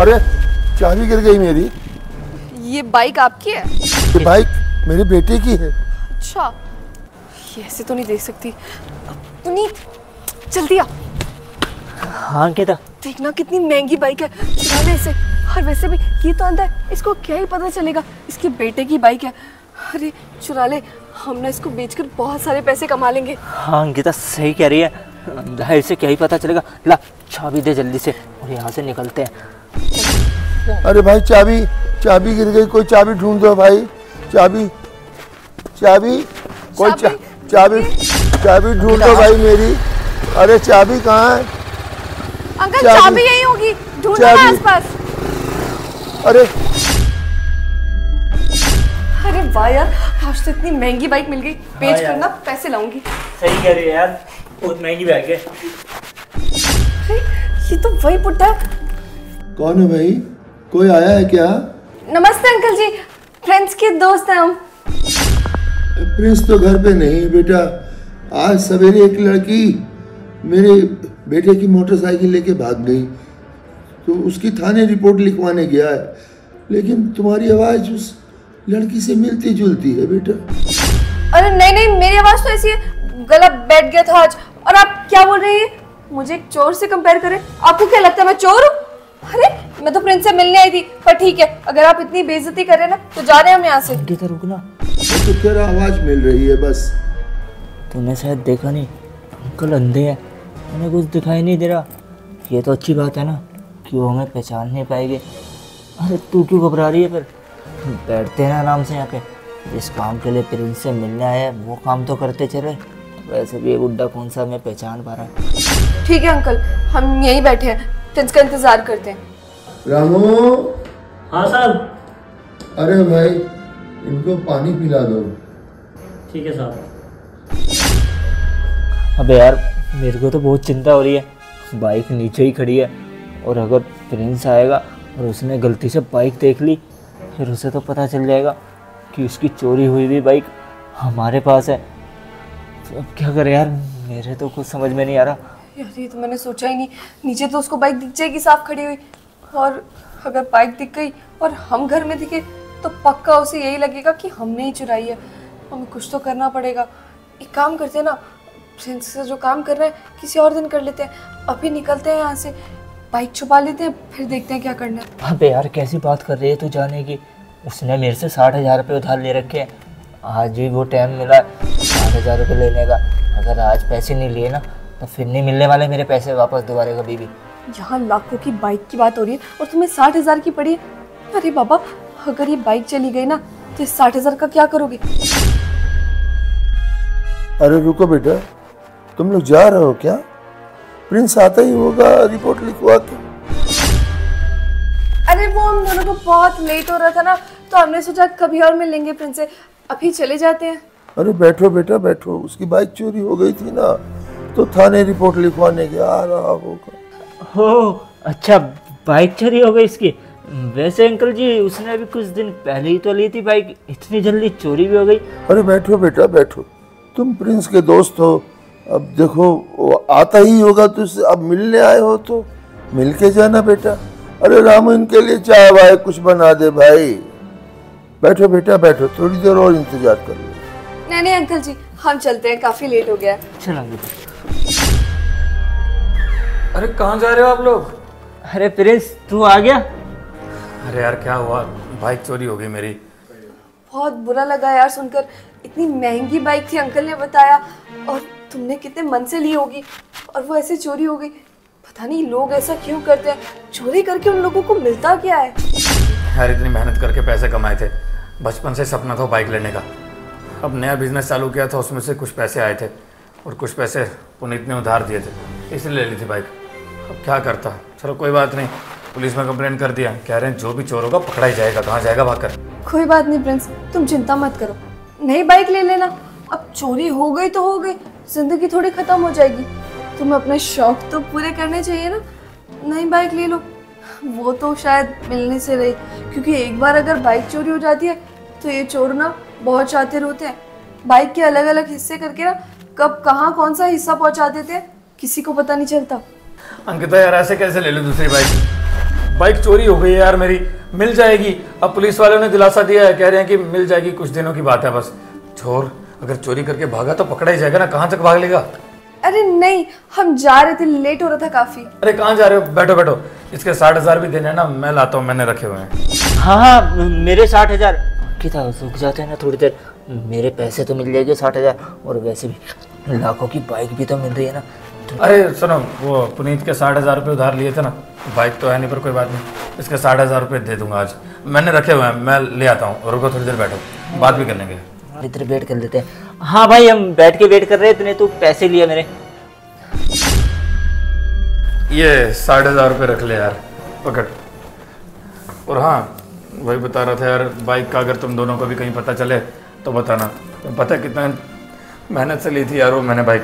अरे चाबी गिर गई मेरी। ये बाइक आपकी है? ये बाइक मेरे बेटे की है। अच्छा ये ऐसे तो नहीं देख सकती। पुनीत जल्दी आ। हाँ अंकिता। देखना कितनी महँगी बाइक है। चुरा ले इसे और वैसे भी ये तो अंधा है इसको क्या ही पता चलेगा? इसके बेटे की बाइक है। अरे चुरा ले। हम ना इसको बेचकर बहुत सारे पैसे कमा लेंगे। हाँ अंकिता सही कह रही है। ज़ाहिर से क्या ही पता चलेगा। ला चाबी दे जल्दी से और यहाँ से निकलते हैं। अरे भाई चाबी चाबी गिर गई कोई चाबी ढूंढ दो भाई। चाबी चाबी कोई चा, चाबी चाबी ढूंढ दो भाई मेरी। अरे चाबी कहाँ है? अंकल चाबी- चाबी यही होगी ढूंढो चाबी- आसपास। अरे। अरे वाह यार आज तो इतनी महँगी बाइक मिल गई। बेच कर यार। ना पैसे लाऊँगी। सही कह रही है यार बहुत महँगी बैग है। ये तो वही पुट्टा है कौन है भाई? कोई आया है क्या? नमस्ते अंकल जी। फ्रेंड्स के दोस्त हैं हम। प्रिंस तो घर पे नहीं बेटा। आज सवेरे एक लड़की मेरे बेटे की मोटरसाइकिल लेके भाग गई। तो उसकी थाने रिपोर्ट लिखवाने गया है। लेकिन तुम्हारी आवाज़ उस लड़की से मिलती जुलती है बेटा। अरे नहीं नहीं मेरी आवाज़ तो ऐसी है। गला बैठ गया था आज। और आप क्या बोल रही हैं? मुझे एक चोर से कंपेयर करें। आपको क्या लगता है मैं चोर हूँ? अरे मैं तो प्रिंस से मिलने आई थी पर ठीक है अगर आप इतनी बेइज्जती कर रहे हैं ना तो जा रहे हैं हम यहाँ से। अंकिता रुकना। वो तो तेरा आवाज़ मिल रही है बस। तूने शायद देखा नहीं अंकल अंधे हैं उन्हें कुछ दिखाई नहीं दे रहा। ये तो अच्छी बात है ना कि वो हमें पहचान नहीं पाएँगे। अरे तू क्यों घबरा रही है फिर? बैठते हैं ना आराम से यहाँ पे। जिस काम के लिए प्रिंस से मिलने आया हैं वो काम तो करते चले वैसे भी ये बुड्ढा कौन सा हमें पहचान पा रहा है? ठीक है अंकल हम यहीं बैठे हैं। प्रिंस का इंतज़ार करते हैं। रामू। हाँ साहब। अरे भाई इनको पानी पिला दो। ठीक है साहब। अबे यार मेरे को तो बहुत चिंता हो रही है। बाइक नीचे ही खड़ी है और अगर प्रिंस आएगा और उसने गलती से बाइक देख ली फिर उसे तो पता चल जाएगा कि उसकी चोरी हुई हुई बाइक हमारे पास है। तो अब क्या करें यार मेरे तो कुछ समझ में नहीं आ रहा। यार ये तो मैंने सोचा ही नहीं। नीचे तो उसको बाइक दिख जाएगी, साफ़ खड़ी हुई। और अगर बाइक दिख गई और हम घर में दिखे तो पक्का उसे यही लगेगा कि हमने ही चुराई है। हमें कुछ तो करना पड़ेगा। एक काम करते हैं ना प्रिंस से जो काम कर रहे हैं, किसी और दिन कर लेते हैं। अभी निकलते हैं यहाँ से बाइक छुपा लेते हैं, फिर देखते हैं क्या करना है। अबे यार, कैसी बात कर रही है तू जाने की? उसने मेरे से साठ हज़ार रुपये उधार ले रखे हैं। आज भी वो टाइम मिला, साठ हज़ार रुपये लेने का। अगर आज पैसे नहीं लिए ना तो फिर नहीं मिलने वाले मेरे पैसे वापस दोबारा कभी भी यहाँ लाखों की बाइक की बात हो रही है और तुम्हें साठ हज़ार की पड़ी है। अरे बाबा अगर ये बाइक चली गई ना तो इस साठ हज़ार का क्या करोगे? अरे रुको बेटा तुम लोग जा रहे हो क्या? प्रिंस आता ही होगा रिपोर्ट लिखवा के। अरे वो हम दोनों को बहुत लेट हो रहा था ना तो हमने सोचा कभी और मिलेंगे प्रिंस। से अभी चले जाते हैं। अरे बैठो बेटा बैठो उसकी बाइक चोरी हो गई थी ना। तो थाने रिपोर्ट लिखवाने गया आ रहा होगा हो अच्छा बाइक चोरी हो गई इसकी। वैसे अंकल जी उसने अभी कुछ दिन पहले ही तो ली थी बाइक। इतनी जल्दी चोरी भी हो गई। अरे बैठो बेटा बैठो। तुम प्रिंस के दोस्त हो। अब देखो वो आता ही होगा तो अब मिलने आए हो तो मिल के जाना बेटा। अरे राम इनके लिए चाय वाय कुछ बना दे भाई। बैठो बेटा बैठो थोड़ी देर और इंतज़ार कर लो। नहीं नहीं अंकल जी हम चलते हैं काफ़ी लेट हो गया है। चला अरे कहाँ जा रहे हो आप लोग? अरे प्रिंस तू आ गया? अरे यार क्या हुआ? बाइक चोरी हो गई मेरी। बहुत बुरा लगा यार सुनकर। इतनी महँगी बाइक थी अंकल ने बताया। और तुमने कितने मन से ली होगी। और वो ऐसे चोरी हो गई। पता नहीं लोग ऐसा क्यों करते हैं। चोरी करके उन लोगों को मिलता क्या है? यार इतनी मेहनत करके पैसे कमाए थे। बचपन से सपना था बाइक लेने का। अब नया बिज़नेस चालू किया था उसमें से कुछ पैसे आए थे। और कुछ पैसे पुनीत ने उधार दिए थे। इसलिए ले ली थी बाइक। अब क्या करता? चलो कोई बात नहीं। पुलिस में कंप्लेंट कर दिया। कह रहे हैं, जो भी चोर होगा, पकड़ा ही जाएगा। कहाँ जाएगा भागकर? कोई बात नहीं प्रिंस तुम चिंता मत करो। नई बाइक ले लेना। अब चोरी हो गई तो हो गई। ज़िंदगी थोड़ी खत्म हो जाएगी। तुम्हें अपने शौक तो पूरे करने चाहिए ना? नई बाइक ले लो। वो तो शायद मिलने से रही। क्योंकि एक बार अगर बाइक चोरी हो जाती है तो ये चोर ना बहुत शातिर होते हैं। बाइक के अलग अलग हिस्से करके ना, कब कहाँ कौन सा हिस्सा पहुँचा देते हैं, किसी को पता नहीं चलता। अंकिता यार ऐसे कैसे ले लो दूसरी बाइक बाइक चोरी हो गई है यार मेरी। मिल जाएगी। अब पुलिस वालों ने दिलासा दिया है। कह रहे हैं कि मिल जाएगी कुछ दिनों की बात है बस। चोर अगर चोरी करके भागा तो पकड़ा ही जाएगा ना। कहाँ तक भाग लेगा? अरे नहीं हम जा रहे थे लेट हो रहा था काफ़ी। अरे कहाँ जा रहे हो? बैठो बैठो। इसके साठ हज़ार भी देने हैं ना मैं लाता हूँ मैंने रखे हुए हैं। हाँ हाँ मेरे साठ हज़ार। कितना रुक जाते हैं ना थोड़ी देर। मेरे पैसे तो मिल जाएँगे साठ हज़ार। और वैसे भी लाखों की बाइक भी तो मिल रही है ना। अरे सुनो वो पुनीत के साठ हज़ार रुपये उधार लिए थे ना बाइक तो है नहीं पर कोई बात नहीं। इसके साठ हज़ार रुपये दे दूँगा आज। मैंने रखे हुए हैं मैं ले आता हूँ। रुको थोड़ी देर बैठो। बात भी कर लेंगे। इधर वेट कर लेते हैं। हाँ भाई हम बैठ के वेट कर रहे हैं इतने तू पैसे लिए मेरे। ये साठ हज़ार रुपये रख ले यार पकड़। और हाँ वही बता रहा था यार बाइक का अगर तुम दोनों को भी कहीं पता चले तो बताना। पता है कितना मेहनत से ली थी यार वो मैंने बाइक?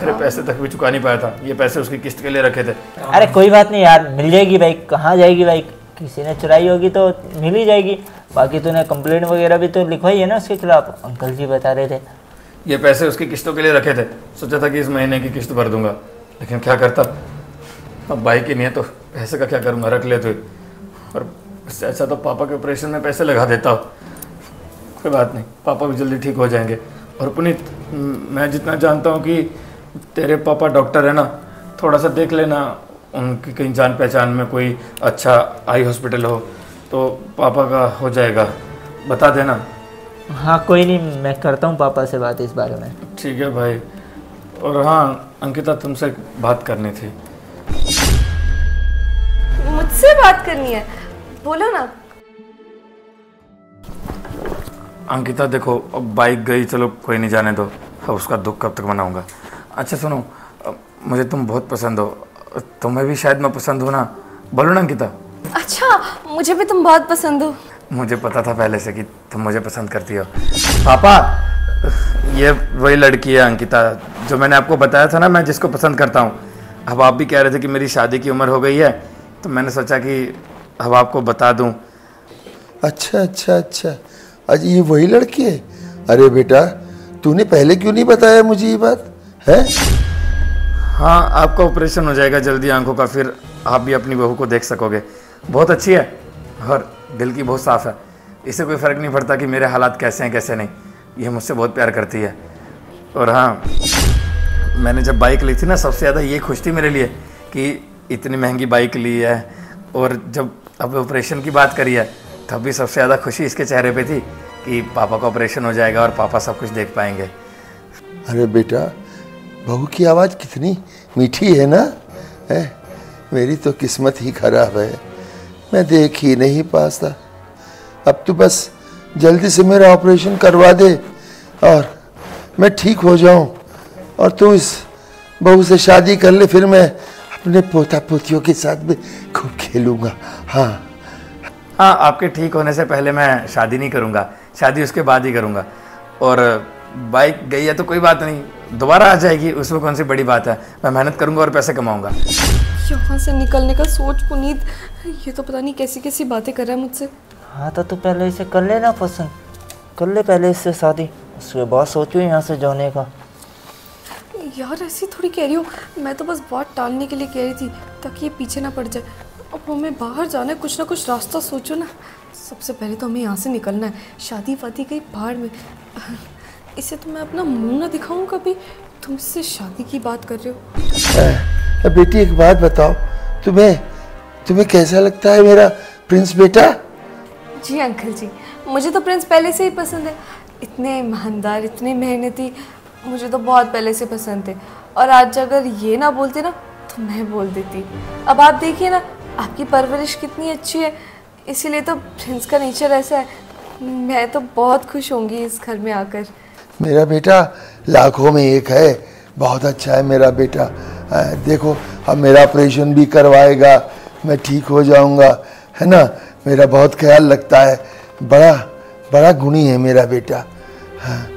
तेरे पैसे तक भी चुका नहीं पाया था। ये पैसे उसकी किस्त के लिए रखे थे। अरे कोई बात नहीं यार मिल जाएगी बाइक कहाँ जाएगी बाइक किसी ने चुराई होगी तो मिल ही जाएगी। बाकी तूने कंप्लेंट वगैरह भी तो लिखवाई है ना उसके खिलाफ? अंकल जी बता रहे थे। ये पैसे उसकी किस्तों के लिए रखे थे। सोचा था कि इस महीने की किस्त भर दूँगा लेकिन क्या करता? अब बाइक ही नहीं है तो पैसे का क्या करूँगा रख ले तो और इससे अच्छा तो पापा के ऑपरेशन में पैसे लगा देता। कोई बात नहीं पापा भी जल्दी ठीक हो जाएँगे। और पुनीत मैं जितना जानता हूँ कि तेरे पापा डॉक्टर है ना थोड़ा सा देख लेना उनकी कहीं जान पहचान में कोई अच्छा आई हॉस्पिटल हो तो पापा का हो जाएगा। बता देना। हाँ कोई नहीं मैं करता हूँ पापा से बात इस बारे में। ठीक है भाई। और हाँ अंकिता तुमसे बात करनी थी। मुझसे बात करनी है? बोलो ना। अंकिता देखो अब बाइक गई चलो कोई नहीं जाने दो। अब उसका दुख कब तक मनाऊँगा? अच्छा सुनो मुझे तुम बहुत पसंद हो। तुम्हें भी शायद मैं पसंद हूँ ना बोलो ना अंकिता। अच्छा मुझे भी तुम बहुत पसंद हो। मुझे पता था पहले से कि तुम मुझे पसंद करती हो। पापा ये वही लड़की है अंकिता जो मैंने आपको बताया था ना मैं जिसको पसंद करता हूँ। अब आप भी कह रहे थे कि मेरी शादी की उम्र हो गई है तो मैंने सोचा कि अब आपको बता दूँ। अच्छा अच्छा अच्छा। आज ये वही लड़की है? अरे बेटा तूने पहले क्यों नहीं बताया मुझे ये बात? है? हाँ आपका ऑपरेशन हो जाएगा जल्दी आँखों का फिर आप भी अपनी बहू को देख सकोगे। बहुत अच्छी है और दिल की बहुत साफ़ है। इससे कोई फ़र्क नहीं पड़ता कि मेरे हालात कैसे हैं कैसे नहीं। ये मुझसे बहुत प्यार करती है। और हाँ मैंने जब बाइक ली थी ना सबसे ज़्यादा ये खुश थी मेरे लिए कि इतनी महँगी बाइक ली है। और जब अब ऑपरेशन की बात करी है तब भी सबसे ज़्यादा खुशी इसके चेहरे पे थी कि पापा का ऑपरेशन हो जाएगा और पापा सब कुछ देख पाएँगे। अरे बेटा बहू की आवाज़ कितनी मीठी है ना? है? मेरी तो किस्मत ही खराब है। मैं देख ही नहीं पाता। अब तो बस जल्दी से मेरा ऑपरेशन करवा दे और मैं ठीक हो जाऊँ और तू इस बहू से शादी कर ले, फिर मैं अपने पोता पोतियों के साथ भी खूब खेलूँगा। हाँ। हाँ आपके ठीक होने से पहले मैं शादी नहीं करूँगा। शादी उसके बाद ही करूँगा। और बाइक गई है तो कोई बात नहीं। दोबारा आ जाएगी उसमें कौन सी बड़ी बात है? मैं मेहनत करूँगा और पैसे कमाऊँगा। यहाँ से निकलने का सोच पुनीत ये तो पता नहीं कैसी कैसी बातें कर रहा है मुझसे। हाँ तो तू पहले इसे कर लेना पसंद कर ले पहले इससे शादी। उसके बाद सोचो यहाँ से जाने का? यार ऐसी थोड़ी कह रही हूँ। मैं तो बस बात टालने के लिए कह रही थी ताकि ये पीछे ना पड़ जाए। अब हमें बाहर जाना है कुछ ना कुछ रास्ता सोचो ना। सबसे पहले तो हमें यहाँ से निकलना है। शादी वादी गई बाहर में। इसे तो मैं अपना मुँह ना दिखाऊँ कभी। तुम इससे शादी की बात कर रहे हो। बेटी एक बात बताओ। तुम्हें तुम्हें कैसा लगता है मेरा प्रिंस बेटा? जी अंकल जी मुझे तो प्रिंस पहले से ही पसंद है। इतने ईमानदार इतने मेहनती मुझे तो बहुत पहले से पसंद थे। और आज अगर ये ना बोलते ना तो मैं बोल देती। अब आप देखिए ना आपकी परवरिश कितनी अच्छी है। इसीलिए तो प्रिंस का नेचर ऐसा है। मैं तो बहुत खुश होंगी इस घर में आकर। मेरा बेटा लाखों में एक है। बहुत अच्छा है मेरा बेटा। अ, देखो अब मेरा ऑपरेशन भी करवाएगा। मैं ठीक हो जाऊँगा। है ना? मेरा बहुत ख्याल रखता है। बड़ा बड़ा गुणी है मेरा बेटा। हाँ।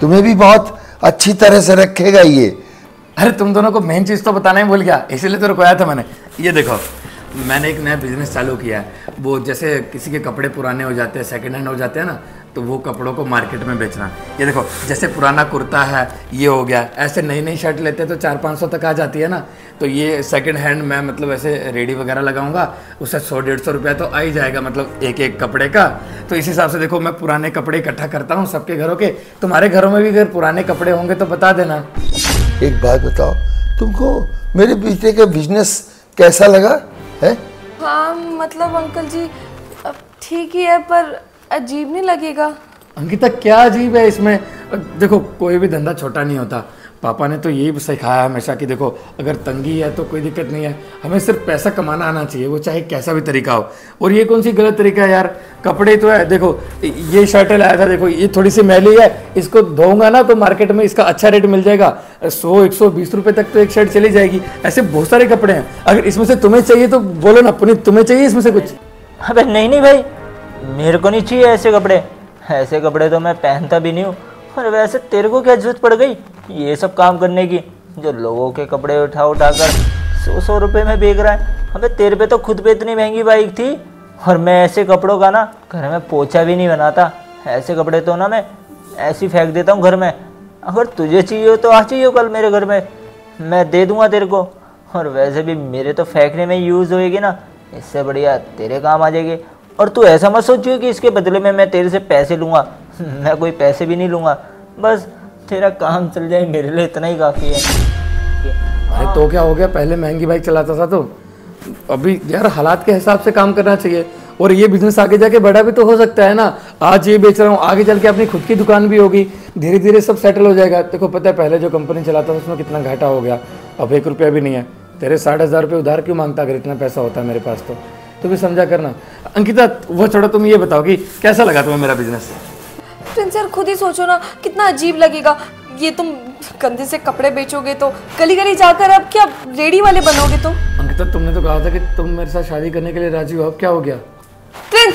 तुम्हें भी बहुत अच्छी तरह से रखेगा ये। अरे तुम दोनों को मेन चीज़ तो बताना ही भूल गया। इसीलिए तो रुकवाया था मैंने। ये देखो मैंने एक नया बिज़नेस चालू किया है। वो जैसे किसी के कपड़े पुराने हो जाते हैं सेकेंड हैंड हो जाते हैं ना तो वो कपड़ों को मार्केट में बेचना। ये देखो जैसे पुराना कुर्ता है ये हो गया। ऐसे नई नई शर्ट लेते हैं तो चार पाँच सौ तक आ जाती है ना। तो ये सेकंड हैंड मैं मतलब ऐसे रेडी वगैरह लगाऊँगा उससे सौ डेढ़ सौ रुपया तो आ ही जाएगा मतलब एक एक कपड़े का। तो इस हिसाब से देखो मैं पुराने कपड़े इकट्ठा करता हूँ सबके घरों के। तुम्हारे घरों में भी अगर पुराने कपड़े होंगे तो बता देना। एक बात बताओ तुमको मेरे बेटे का बिज़नेस कैसा लगा? है? हाँ मतलब अंकल जी अब ठीक ही है पर अजीब नहीं लगेगा? अंकिता क्या अजीब है इसमें? देखो कोई भी धंधा छोटा नहीं होता। पापा ने तो यही सिखाया हमेशा कि देखो अगर तंगी है तो कोई दिक्कत नहीं है। हमें सिर्फ़ पैसा कमाना आना चाहिए वो चाहे कैसा भी तरीका हो। और ये कौन सी गलत तरीका है यार? कपड़े तो है देखो ये शर्ट लाया था देखो ये थोड़ी सी मैली है इसको धोऊँगा ना तो मार्केट में इसका अच्छा रेट मिल जाएगा। सौ एक सौ बीस रुपये तक तो एक शर्ट चली जाएगी। ऐसे बहुत सारे कपड़े हैं। अगर इसमें से तुम्हें चाहिए तो बोलो ना पुनीत तुम्हें चाहिए इसमें से कुछ? अबे नहीं नहीं भाई। मेरे को नहीं चाहिए ऐसे कपड़े। ऐसे कपड़े तो मैं पहनता भी नहीं हूँ। और वैसे तेरे को क्या ज़रूरत पड़ गई? ये सब काम करने की, जो लोगों के कपड़े उठा उठा कर सौ सौ रुपये में बेच रहा है। अबे तेरे पे तो खुद पे इतनी महँगी बाइक थी। और मैं ऐसे कपड़ों का ना घर में पोछा भी नहीं बनाता। ऐसे कपड़े तो ना मैं ऐसे फेंक देता हूँ घर में। अगर तुझे चाहिए हो तो आ चाहिए कल मेरे घर में। मैं दे दूँगा तेरे को। और वैसे भी मेरे तो फेंकने में यूज़ होएगी ना। इससे बढ़िया तेरे काम आ जाएगी। और तू ऐसा मत सोचियो कि इसके बदले में मैं तेरे से पैसे लूँगा। मैं कोई पैसे भी नहीं लूँगा। बस तेरा काम चल जाए, मेरे लिए इतना ही काफ़ी है। अरे तो क्या हो गया? पहले महँगी बाइक चलाता था तो। अभी यार हालात के हिसाब से काम करना चाहिए। और ये बिज़नेस आगे जाके बड़ा भी तो हो सकता है ना। आज ये बेच रहा हूँ, आगे चल के अपनी खुद की दुकान भी होगी। धीरे धीरे सब सेटल हो जाएगा। देखो, पता है, पहले जो कंपनी चलाता था, उसमें कितना घाटा हो गया। अब एक रुपया भी नहीं है। तेरे साठ हज़ार रुपये उधार क्यों माँगता अगर इतना पैसा होता है मेरे पास तो? तो भी समझा करना। अंकिता वो छोड़ो तुम ये बताओ कि कैसा लगा तुम्हें मेरा बिज़नेस प्रिंस यार खुद ही सोचो ना कितना अजीब लगेगा। ये तुम गंदे से कपड़े बेचोगे तो गली गली जाकर अब क्या रेडी वाले बनोगे तुम? अंकिता तुमने तो कहा था कि तुम मेरे साथ शादी करने के लिए राज़ी हो अब क्या हो गया? प्रिंस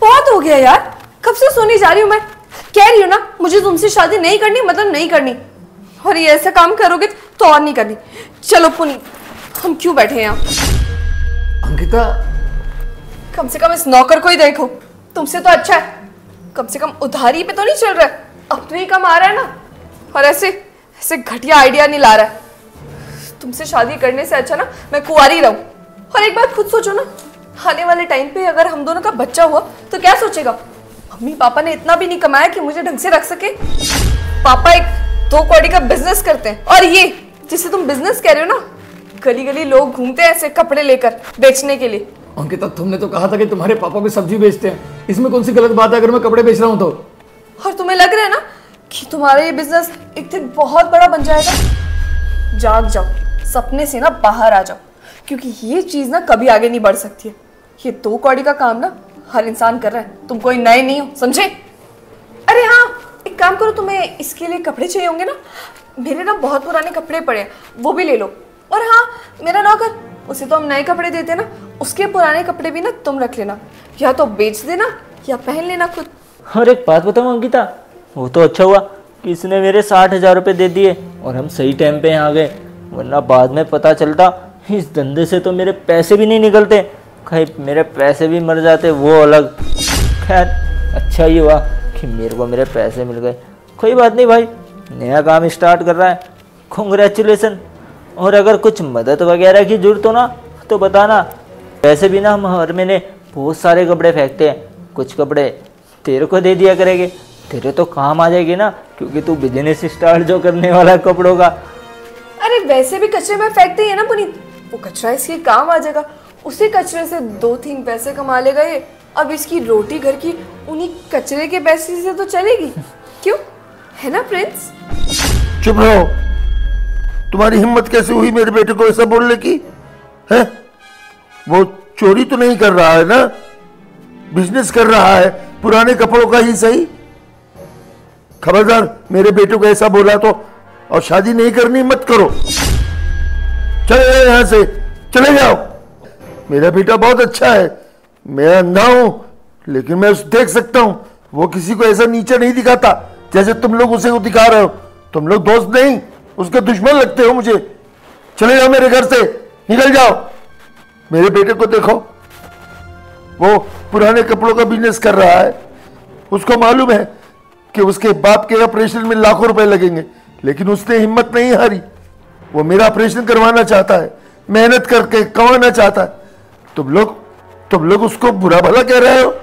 बहुत हो गया यार। कब से सोने जा रही हूँ मैं? कह रही हूँ ना मुझे तुमसे शादी नहीं करनी मतलब नहीं करनी। और ये ऐसा काम करोगे तो और नहीं करनी। चलो पुनी हम क्यों बैठे हैं यहाँ? अंकिता। कम से कम इस नौकर को ही देखो। तुमसे तो अच्छा है। कम से कम उधारी पे तो नहीं चल रहा है। तो ही कम आ रहा है ना। और ऐसे ऐसे घटिया आइडिया नहीं ला रहा है। तुमसे शादी करने से अच्छा ना, मैं कुआरी रहूँ और एक बात खुद सोचो ना। आने वाले टाइम पे अगर हम दोनों का बच्चा हुआ तो क्या सोचेगा? मम्मी पापा ने इतना भी नहीं कमाया कि मुझे ढंग से रख सके। पापा एक दो कौड़ी का बिज़नेस करते हैं। और ये, जिसे तुम बिज़नेस कह रहे हो ना गली गली लोग घूमते हैं ऐसे कपड़े लेकर बेचने के लिए। अंकिता तुमने तो कहा था कि तुम्हारे पापा भी सब्ज़ी बेचते हैं। इसमें कौन सी गलत बात है अगर मैं कपड़े बेच रहा हूँ तो? और तुम्हें लग रहा है ना कि तुम्हारा ये बिज़नेस एक दिन बहुत बड़ा बन जाएगा? जाग जाओ सपने से ना बाहर आ जाओ क्योंकि ये चीज़ ना कभी आगे नहीं बढ़ सकती है। ये दो कौड़ी का काम ना हर इंसान कर रहा है। तुम कोई नए नहीं हो समझे? अरे हाँ एक काम करो तुम्हें इसके लिए कपड़े चाहिए होंगे ना? मेरे ना बहुत पुराने कपड़े पड़े हैं वो भी ले लो। और हाँ मेरा नौकर, उसे तो हम नए कपड़े देते ना, उसके पुराने कपड़े भी ना तुम रख लेना। या तो बेच देना, या पहन लेना खुद। और एक बात बताऊँ, अंकिता, वो तो अच्छा हुआ कि इसने मेरे साठ हज़ार रुपये दे दिए और हम सही टाइम पे यहाँ गए। वरना बाद में पता चलता, इस धंधे से तो मेरे पैसे भी नहीं निकलते। कहीं मेरे पैसे भी मर जाते, वो अलग। खैर अच्छा ही हुआ कि मेरे को मेरे पैसे मिल गए। कोई बात नहीं भाई, नया काम स्टार्ट कर रहा है। कॉन्ग्रेचुलेसन और अगर कुछ मदद वगैरह की ज़रूरत हो ना तो बताना। वैसे भी ना हम हर महीने बहुत सारे कपड़े फेंकते हैं। कुछ कपड़े तेरे को दे दिया करेंगे। तेरे तो काम आ जाएगी ना क्योंकि तू बिज़नेस स्टार्ट जो करने वाला है कपड़ों का। अरे वैसे भी कचरे में फेंकते ही है ना पुनीत। वो कचरा इसके काम आ जाएगा। उसी कचरे से दो तीन पैसे कमा लेगा ये। अब इसकी रोटी घर की उन्हीं कचरे के पैसे से तो चलेगी। क्यों? है ना प्रिंस चुप रहो। तुम्हारी हिम्मत कैसे हुई मेरे बेटे को ऐसा बोलने की? है? वो चोरी तो नहीं कर रहा है ना? बिज़नेस कर रहा है? पुराने कपड़ों का ही सही? खबरदार, मेरे बेटे को ऐसा बोला तो और शादी नहीं करनी मत करो। चले जाओ यहाँ से। चले जाओ। मेरा बेटा बहुत अच्छा है। मैं अंधा हूँ, लेकिन मैं उसे देख सकता हूँ। वो किसी को ऐसा नीचे नहीं दिखाता जैसे तुम लोग उसे दिखा रहे हो। तुम लोग दोस्त नहीं। उसके दुश्मन लगते हो मुझे। चले जाओ मेरे घर से। निकल जाओ। मेरे बेटे को देखो। वो पुराने कपड़ों का बिज़नेस कर रहा है। उसको मालूम है कि उसके बाप के ऑपरेशन में लाखों रुपए लगेंगे। लेकिन उसने हिम्मत नहीं हारी। वो मेरा ऑपरेशन करवाना चाहता है। मेहनत करके कमाना चाहता है। तुम लोग तुम लोग उसको बुरा भला कह रहे हो?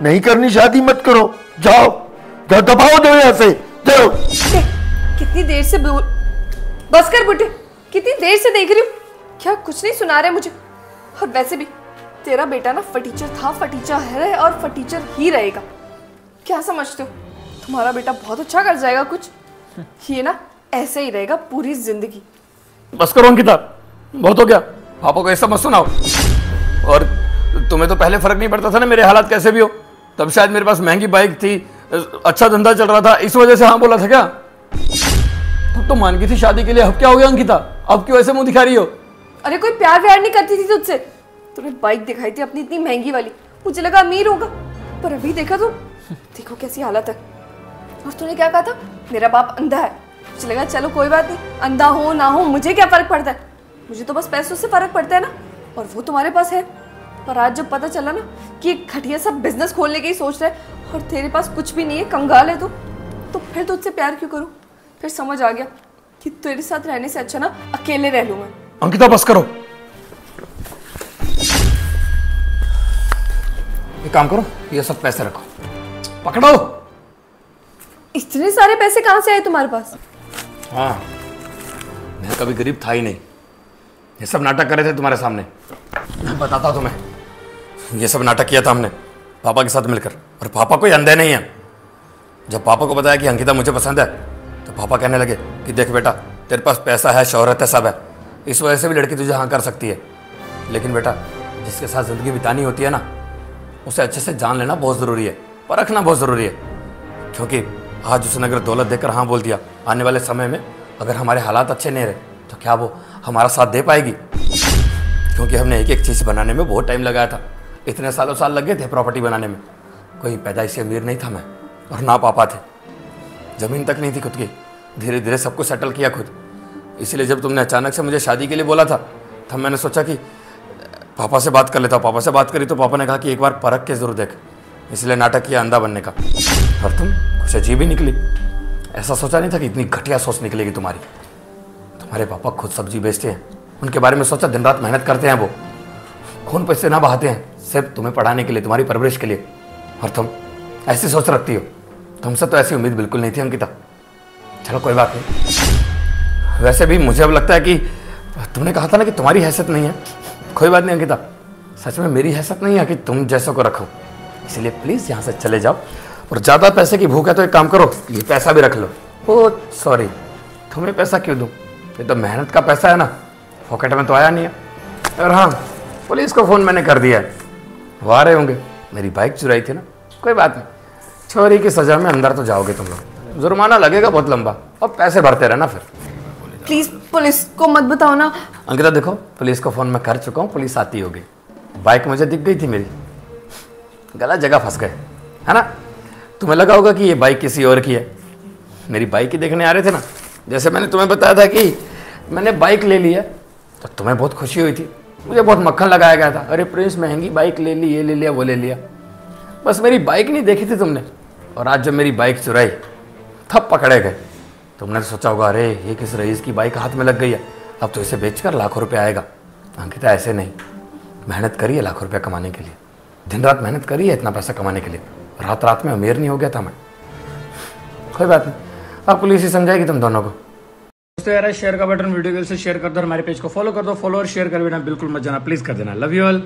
नहीं करनी शादी मत करो। जाओ। दबाओ दो यहाँ से। जाओ। कितनी देर से बोल बस कर बुड्ढे कितनी देर से देख रही हूँ। क्या कुछ नहीं सुना रहे मुझे। और वैसे भी तेरा बेटा ना फटीचर था फटीचर है और फटीचर ही रहेगा। क्या समझते हो? तुम्हारा बेटा बहुत अच्छा कर जाएगा कुछ। ये ना ऐसे ही रहेगा पूरी ज़िंदगी। बस करो अंकिता बहुत हो गया। पापा को ऐसा मत सुनाओ। और तुम्हें तो पहले फ़र्क नहीं पड़ता था ना मेरे हालात कैसे भी हो। तब शायद मेरे पास महँगी बाइक थी अच्छा धंधा चल रहा था इस वजह से हाँ बोला था क्या? तब तो मान गई थी शादी के लिए। अब क्या हो गया, अंकिता? अब क्यों ऐसे मुँह दिखा रही हो? अरे, कोई प्यार व्यार नहीं करती थी तुझसे। तूने बाइक दिखाई थी अपनी इतनी महँगी वाली। मुझे लगा अमीर होगा। पर अभी देखा तो देखो कैसी हालत है। और तूने क्या कहा था? मेरा बाप अंधा है। मुझे लगा, चलो कोई बात नहीं, अंधा हो, ना हो, मुझे क्या फ़र्क पड़ता है? मुझे तो बस पैसों से फ़र्क पड़ता है ना। और वो तुम्हारे पास है। पर आज जब पता चला ना कि एक घटिया सा बिज़नेस खोलने की सोच रहा है, और तेरे पास कुछ भी नहीं है, कंगाल है तू तो फिर तुझसे प्यार क्यों करूँ? फिर समझ आ गया कि तेरे साथ रहने से अच्छा ना अकेले रह लूँ मैं। अंकिता बस करो। एक काम करो ये सब पैसे रखो। पकड़ो। इतने सारे पैसे कहाँ से आए तुम्हारे पास? हाँ मैं कभी गरीब था ही नहीं। ये सब नाटक करे थे तुम्हारे सामने। मैं बताता हूँ तुम्हें। ये सब नाटक किया था हमने पापा के साथ मिलकर। और पापा कोई अंधे नहीं है। जब पापा को बताया कि अंकिता मुझे पसंद है पापा कहने लगे कि देख बेटा, तेरे पास पैसा है, शोहरत है, सब है। इस वजह से भी लड़की तुझे हाँ कर सकती है। लेकिन बेटा, जिसके साथ ज़िंदगी बितानी होती है ना, उसे अच्छे से जान लेना बहुत ज़रूरी है परखना बहुत ज़रूरी है। क्योंकि आज उसने अगर दौलत देकर हाँ बोल दिया, आने वाले समय में अगर हमारे हालात अच्छे नहीं रहे तो क्या वो हमारा साथ दे पाएगी? क्योंकि हमने एक एक चीज़ बनाने में बहुत टाइम लगाया था। इतने सालों साल लगे थे प्रॉपर्टी बनाने में। कोई पैदाइशी अमीर नहीं था मैं और ना पापा थे। ज़मीन तक नहीं थी खुद की। धीरे धीरे सब कुछ सेटल किया खुद। इसीलिए जब तुमने अचानक से मुझे शादी के लिए बोला था, तब मैंने सोचा कि, पापा से बात कर लेता हूँ। पापा से बात करी तो पापा ने कहा कि एक बार परख के ज़रूर देख। इसलिए नाटक किया अंधा बनने का। और तुम कुछ अजीब ही निकली। ऐसा सोचा नहीं था कि इतनी घटिया सोच निकलेगी तुम्हारी। तुम्हारे पापा खुद सब्ज़ी बेचते हैं। उनके बारे में सोचा दिन रात मेहनत करते हैं वो। खून पैसे ना बहाते हैं। सिर्फ़ तुम्हें पढ़ाने के लिए, तुम्हारी परवरिश के लिए। और तुम ऐसी सोच रखती हो। तुमसे तो ऐसी उम्मीद बिल्कुल नहीं थी, अंकिता। चलो कोई बात नहीं। वैसे भी मुझे अब लगता है कि तुमने कहा था ना कि तुम्हारी हैसियत नहीं है। कोई बात नहीं, अंकिता। सच में मेरी हैसियत नहीं है कि तुम जैसों को रखो। इसलिए प्लीज़ यहाँ से चले जाओ। और ज़्यादा पैसे की भूख है तो एक काम करो, ये पैसा भी रख लो। ओ सॉरी तुम्हें पैसा क्यों दूँ? ये तो मेहनत का पैसा है ना। पॉकेट में तो आया नहीं है। और हाँ पुलिस को फ़ोन मैंने कर दिया है। वो आ रहे होंगे। मेरी बाइक चुराई थी ना। कोई बात नहीं। चोरी की सज़ा में अंदर तो जाओगे तुम लोग। जुर्माना लगेगा बहुत लंबा। और पैसे भरते रहना फिर। प्लीज़ पुलिस को मत बताओ ना। अंकिता देखो पुलिस को फ़ोन मैं कर चुका हूँ पुलिस आती होगी। बाइक मुझे दिख गई थी मेरी। गलत जगह फंस गए है ना? तुम्हें लगा होगा कि ये बाइक किसी और की है। मेरी बाइक ही देखने आ रहे थे ना। जैसे मैंने तुम्हें बताया था कि मैंने बाइक ले ली है तो तुम्हें बहुत खुशी हुई थी। मुझे बहुत मक्खन लगाया गया था। अरे प्रिंस महँगी बाइक ले ली ये ले लिया वो ले लिया। बस मेरी बाइक नहीं देखी थी तुमने। और आज जब मेरी बाइक चुराई तब पकड़े गए। तुमने तो सोचा होगा, अरे, ये किस रईस की बाइक हाथ में लग गई है? अब तो इसे बेचकर लाखों रुपए आएगा। अंकिता, ऐसे नहीं। मेहनत करी है लाखों रुपये कमाने के लिए। दिन रात मेहनत करी है इतना पैसा कमाने के लिए। रात रात में अमीर नहीं हो गया था मैं। कोई बात नहीं। अब पुलिस ही समझाएगी तुम दोनों को। दोस्तों, यार शेयर का बटन वीडियो से शेयर कर दो हमारे पेज को फॉलो कर दो। फॉलो और शेयर कर देना बिल्कुल मत जाना। प्लीज़ कर देना। Love you all